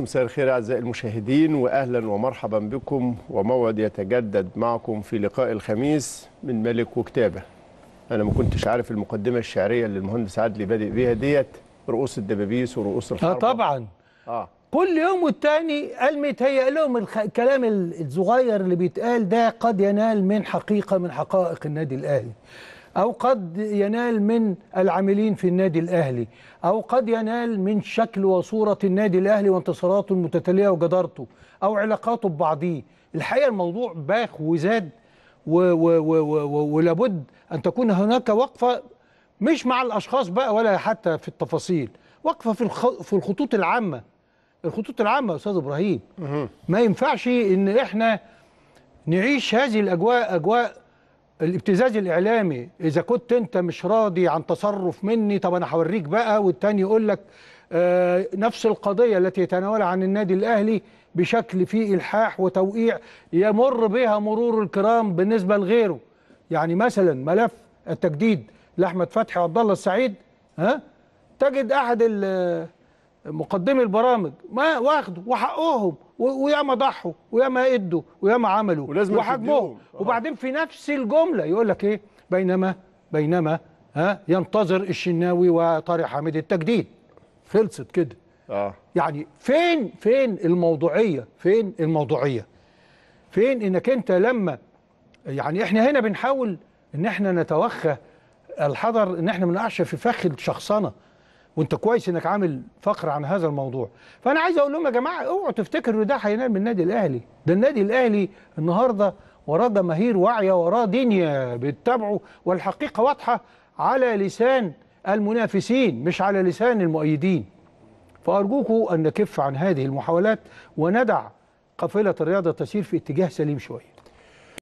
مساء الخير أعزائي المشاهدين واهلا ومرحبا بكم وموعد يتجدد معكم في لقاء الخميس من ملك وكتابة. أنا ما كنتش عارف المقدمة الشعرية اللي المهندس عدلي بادئ بيها ديت رؤوس الدبابيس ورؤوس آه الحرب. طبعا آه كل يوم والتاني قال متهيأ لهم. الكلام الصغير اللي بيتقال ده قد ينال من حقيقة من حقائق النادي الأهلي أو قد ينال من العاملين في النادي الأهلي أو قد ينال من شكل وصورة النادي الأهلي وانتصاراته المتتالية وجدارته أو علاقاته ببعضيه. الحقيقة الموضوع باخ وزاد و... و... و... و... و... ولابد أن تكون هناك وقفة مش مع الأشخاص بقى ولا حتى في التفاصيل وقفة في, الخ... في الخطوط العامة. الخطوط العامة يا أستاذ إبراهيم ما ينفعش إن إحنا نعيش هذه الأجواء أجواء الابتزاز الإعلامي إذا كنت أنت مش راضي عن تصرف مني طب أنا هوريك بقى والتاني يقول لك آه نفس القضية التي يتناولها عن النادي الأهلي بشكل فيه إلحاح وتوقيع يمر بها مرور الكرام بالنسبة لغيره. يعني مثلا ملف التجديد لأحمد فتحي وعبد الله السعيد ها؟ تجد ال- مقدمي البرامج ما واخده وحقهم وياما ضحوا وياما إدوا وياما عملوا ولازم وحجمهم. آه. وبعدين في نفس الجملة يقول لك إيه؟ بينما بينما ها ينتظر الشناوي وطارق حامد التجديد. خلصت كده. آه. يعني فين فين الموضوعية؟ فين الموضوعية؟ فين إنك أنت لما يعني إحنا هنا بنحاول إن إحنا نتوخى الحذر إن إحنا ما نقعش في فخ الشخصنه وانت كويس انك عامل فقره عن هذا الموضوع. فأنا عايز أقول لهم يا جماعة اوعوا تفتكروا ده هينال من النادي الأهلي. ده النادي الأهلي النهارده وراه جماهير واعية وراه دنيا بتتابعه والحقيقة واضحة على لسان المنافسين مش على لسان المؤيدين. فارجوكم أن نكف عن هذه المحاولات وندع قافلة الرياضة تسير في اتجاه سليم شوية.